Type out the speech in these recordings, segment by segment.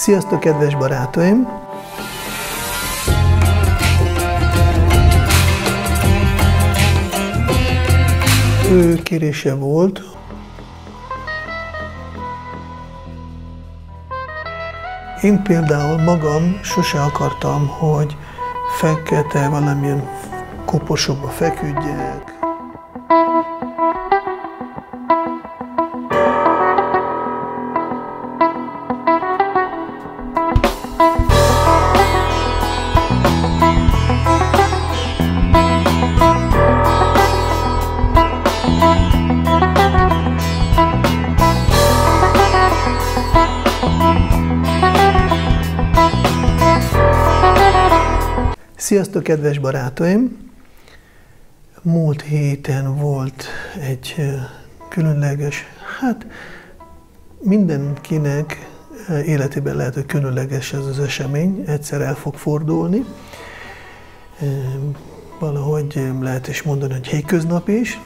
Sziasztok, kedves barátaim! Ő kérése volt, Én például magam sose akartam, hogy fekete valamilyen koposokba feküdjek. Sziasztok, kedves barátaim! Múlt héten volt egy különleges, hát mindenkinek életében lehet, hogy különleges ez az esemény, egyszer el fog fordulni. Valahogy lehet is mondani, hogy hétköznap is,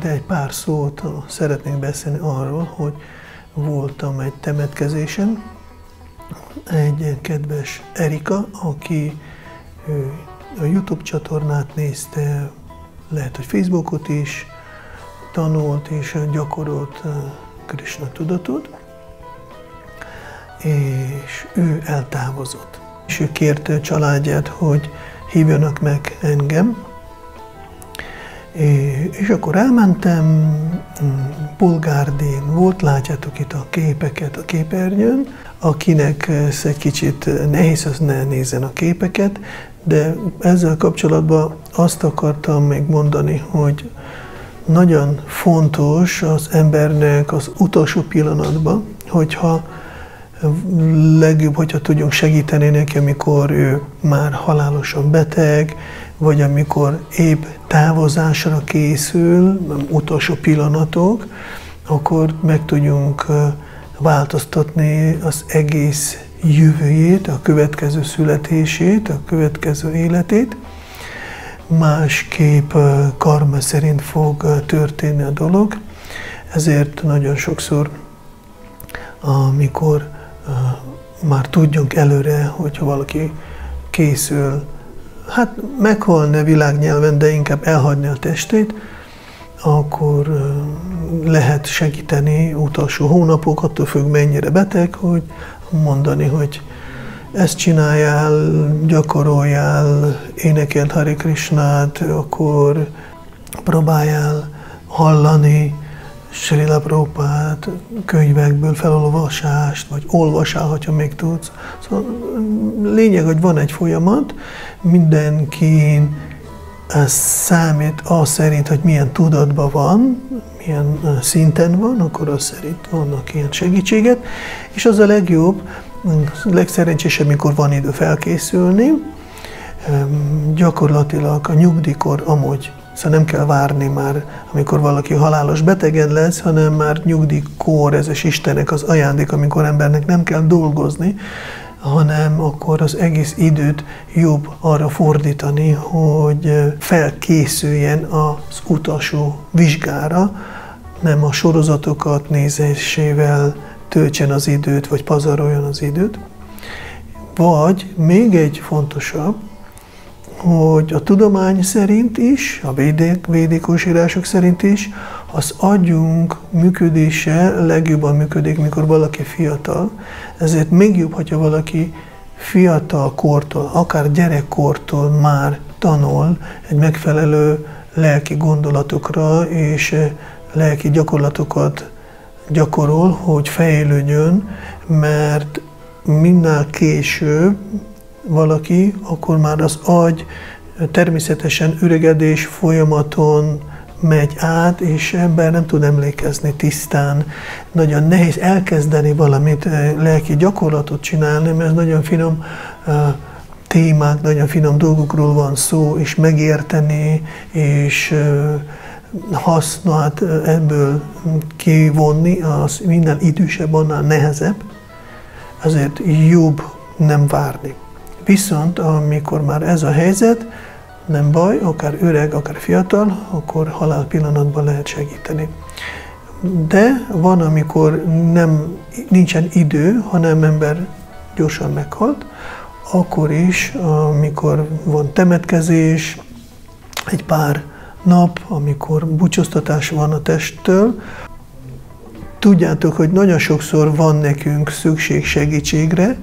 de egy pár szót szeretnék beszélni arról, hogy voltam egy temetkezésen, egy kedves Erika, aki a YouTube csatornát nézte, lehet, hogy Facebookot is, tanult és gyakorolt Krishna tudatot, és ő eltávozott. És ő kérte a családját, hogy hívjanak meg engem, és akkor elmentem, Bulgárdén volt, látjátok itt a képeket a képernyőn, akinek ez egy kicsit nehéz, az ne nézzen a képeket, de ezzel kapcsolatban azt akartam még mondani, hogy nagyon fontos az embernek az utolsó pillanatban, hogyha legjobb, hogyha tudjunk segíteni neki, amikor ő már halálosan beteg, vagy amikor épp távozásra készül, utolsó pillanatok, akkor meg tudjunk változtatni az egész jövőjét, a következő születését, a következő életét. Másképp karma szerint fog történni a dolog, ezért nagyon sokszor, amikor már tudjunk előre, hogyha valaki készül, hát meghalni a világnyelven, de inkább elhagyni a testét, akkor lehet segíteni utolsó hónapok, attól függ mennyire beteg, hogy mondani, hogy ezt csináljál, gyakoroljál, énekeld Hare Krishnát, akkor próbáljál hallani Srila Prabhupát, könyvekből felolvasást, vagy olvasál, ha még tudsz. Szóval lényeg, hogy van egy folyamat, mindenki ez számít az szerint, hogy milyen tudatban van, milyen szinten van, akkor az szerint vannak ilyen segítséget, és az a legjobb, legszerencsésebb, mikor van idő felkészülni, gyakorlatilag a nyugdíjkor amúgy Szóval nem kell várni már, amikor valaki halálos betegen lesz, hanem már nyugdíjkor, ez az Istenek az ajándék, amikor embernek nem kell dolgozni, hanem akkor az egész időt jobb arra fordítani, hogy felkészüljen az utolsó vizsgára, nem a sorozatokat nézésével töltsen az időt, vagy pazaroljon az időt. Vagy még egy fontosabb, hogy a tudomány szerint is, a védék, védikus írások szerint is, az agyunk működése legjobban működik, mikor valaki fiatal. Ezért még jobb, hogyha valaki fiatal kortól, akár gyerekkortól már tanul egy megfelelő lelki gondolatokra és lelki gyakorlatokat gyakorol, hogy fejlődjön, mert minnál később valaki, akkor már az agy természetesen üregedés folyamaton megy át, és ember nem tud emlékezni tisztán. Nagyon nehéz elkezdeni valamit, eh, lelki gyakorlatot csinálni, mert ez nagyon finom uh, témák, nagyon finom dolgokról van szó, és megérteni, és uh, hasznát ebből kivonni, az minden idősebb, annál nehezebb, azért jobb nem várni. Viszont amikor már ez a helyzet, nem baj, akár öreg, akár fiatal, akkor halál pillanatban lehet segíteni. De van, amikor nem, nincsen idő, hanem ember gyorsan meghalt, akkor is, amikor van temetkezés, egy pár nap, amikor búcsúztatás van a testtől, tudjátok, hogy nagyon sokszor van nekünk szükség segítségre,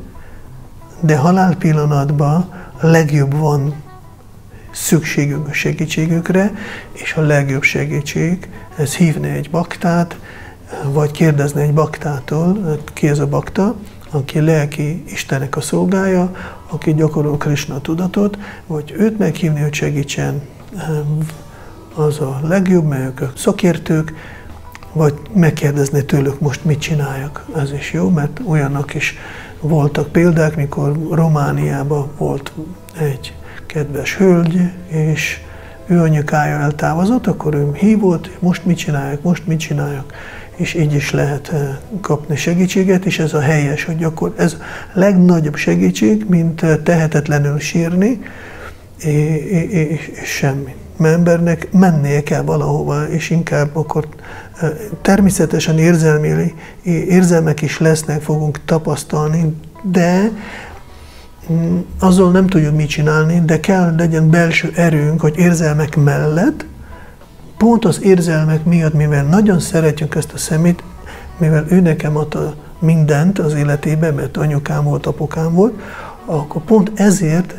de halál pillanatban legjobb van szükségünk a segítségükre, és a legjobb segítség, ez hívni egy baktát, vagy kérdezni egy baktától, ki ez a bakta, aki lelki Istenek a szolgája, aki gyakorol Krishna tudatot, vagy őt meghívni, hogy segítsen, az a legjobb, mert ők szakértők, vagy megkérdezni tőlük most mit csináljak. Ez is jó, mert olyanok is voltak példák, mikor Romániában volt egy kedves hölgy, és ő anyukája eltávozott, akkor ő hívott, most mit csinálják, most mit csinálják, és így is lehet eh, kapni segítséget, és ez a helyes, hogy akkor ez legnagyobb segítség, mint eh, tehetetlenül sírni, és semmi. Mert embernek mennie kell valahova, és inkább akkor eh, természetesen érzelmi, érzelmek is lesznek, fogunk tapasztalni, de azzal nem tudjuk mit csinálni, de kell legyen belső erőnk, hogy érzelmek mellett, pont az érzelmek miatt, mivel nagyon szeretjük ezt a szemét, mivel ő nekem adta mindent az életében, mert anyukám volt, apukám volt, akkor pont ezért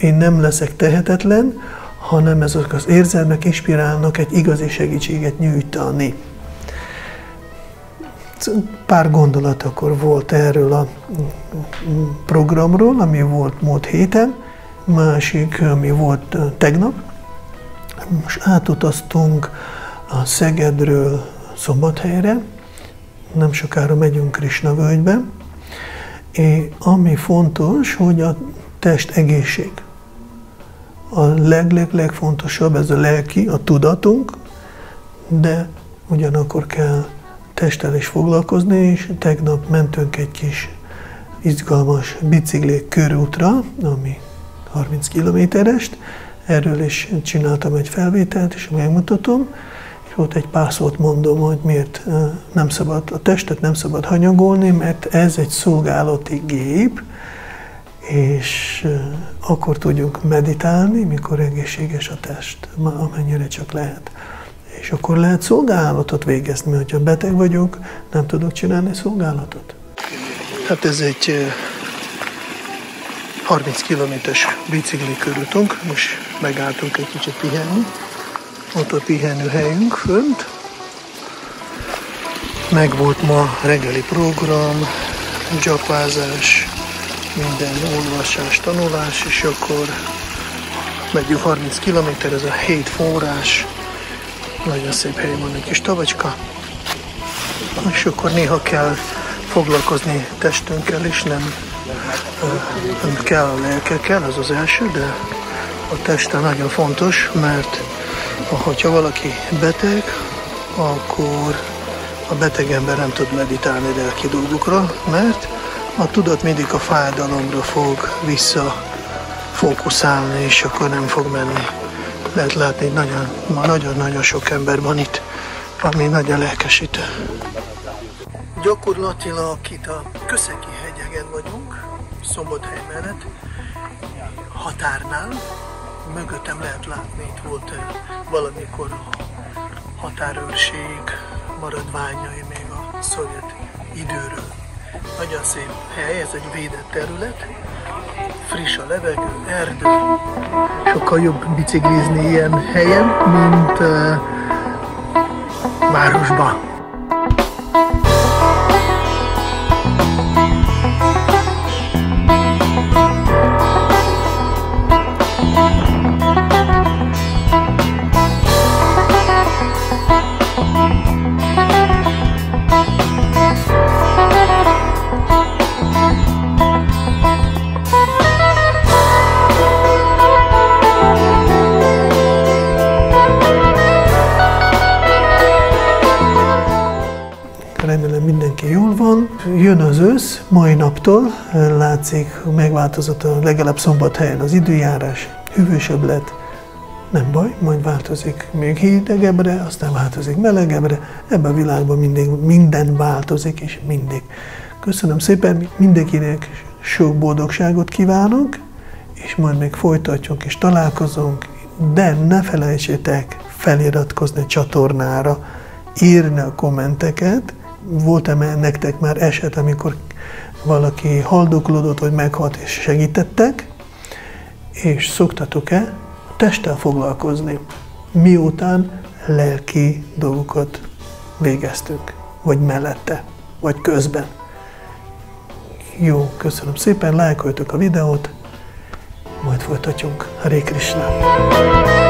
én nem leszek tehetetlen, hanem ezek az érzelmek inspirálnak egy igazi segítséget nyújtani. Pár gondolat akkor volt erről a programról, ami volt múlt héten, másik, ami volt tegnap. Most átutaztunk a Szegedről Szombathelyre, nem sokára megyünk Krisna völgybe, és ami fontos, hogy a test egészség. A leg-leg-legfontosabb ez a lelki, a tudatunk, de ugyanakkor kell testtel is foglalkozni, és tegnap mentünk egy kis izgalmas bicikli körútra, ami 30 kilométerest, erről is csináltam egy felvételt, és megmutatom, és ott egy pár szót mondom, hogy miért nem szabad, a testet nem szabad hanyagolni, mert ez egy szolgálati gép, és akkor tudjuk meditálni, mikor egészséges a test, amennyire csak lehet. És akkor lehet szolgálatot végezni, mert ha beteg vagyok, nem tudok csinálni szolgálatot. Hát ez egy 30 kilométeres bicikli körútunk, most megálltunk egy kicsit pihenni. Ott a pihenő helyünk fönt. Meg volt ma reggeli program, gyapázás, minden olvasás, tanulás, és akkor megyünk 30 km, ez a 7 forrás, nagyon szép hely van, egy kis tavacska, és akkor néha kell foglalkozni testünkkel, és nem, nem kell a lelkekkel, az az első, de a teste nagyon fontos, mert ha valaki beteg, akkor a beteg ember nem tud meditálni lelki dolgokra, mert a tudat mindig a fájdalomra fog vissza fókuszálni, és akkor nem fog menni. Lehet látni, nagyon, ma nagyon-nagyon sok ember van itt, ami nagyon lelkesítő. Gyakorlatilag itt a Köszeki hegyegen vagyunk, Szombathely mellett, határnál. Mögöttem lehet látni, itt volt valamikor határőrség maradványai még a szovjet időről. Nagyon szép hely, ez egy védett terület, friss a levegő, erdő. Sokkal jobb biciklizni ilyen helyen, mint uh, városban. Mindenki jól van. Jön az ősz, mai naptól látszik, megváltozott a legalább szombathelyen az időjárás, hűvösebb lett, nem baj, majd változik még hidegebbre, aztán változik melegebbre. Ebben a világban mindig minden változik, és mindig. Köszönöm szépen mindenkinek, Sok boldogságot kívánok, és majd még folytatjuk és találkozunk, de ne felejtsétek feliratkozni a csatornára, írni a kommenteket. Volt-e nektek már eset, amikor valaki haldoklódott, vagy meghalt, és segítettek? És szoktatok-e testtel foglalkozni, miután lelki dolgokat végeztünk, vagy mellette, vagy közben? Jó, köszönöm szépen, lájkoljatok a videót, majd folytatjunk. Hare Krishna!